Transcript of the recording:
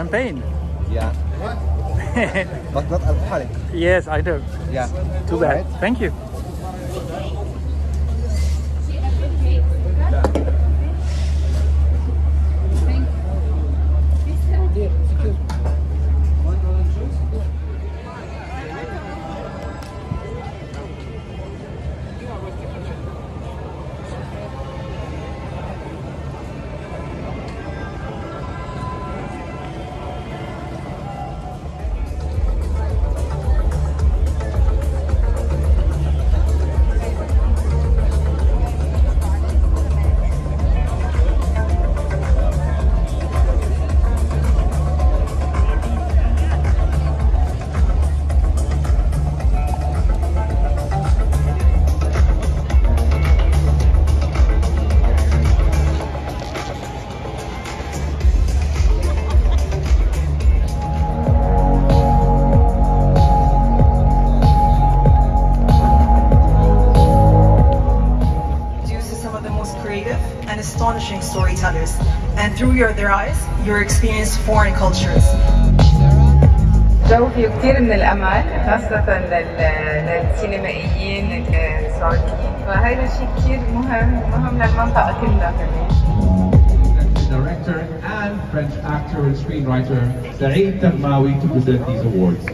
champagne. Yeah. but not alcoholic. yes, I do. Yeah. Too bad. Right. Thank you. creative and astonishing storytellers, and through your, their eyes, you experience foreign cultures. جو فيه كتير من الامل خاصه للسينمائيين السعوديين فهذا شيء كتير مهم مهم للمنطقه كلها Director and French actor and screenwriter Saïd Taghmaoui to present these awards.